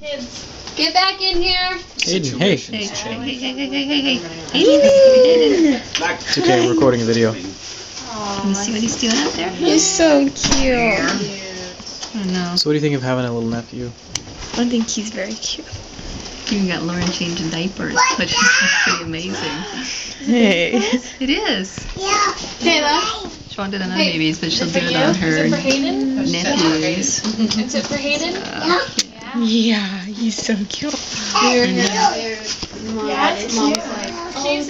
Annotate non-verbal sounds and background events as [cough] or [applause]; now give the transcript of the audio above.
Kids, get back in here. Hayden, hey. Hey, hey, hey, hey, hey, hey, hey, hey. Hayden. It's okay, I'm recording a video. Let me see what he's doing out there. He's so cute. Oh no. So what do you think of having a little nephew? I think he's very cute. You got Lauren changing diapers, which is pretty amazing. Hey. It is. Kayla, She won't do it on Hey, babies, but she'll is do it it for on you? her Is it for Hayden? nephews. Is it for Hayden? Uh, [laughs] Yeah, he's so cute. and, uh, Yeah, it's cute. She's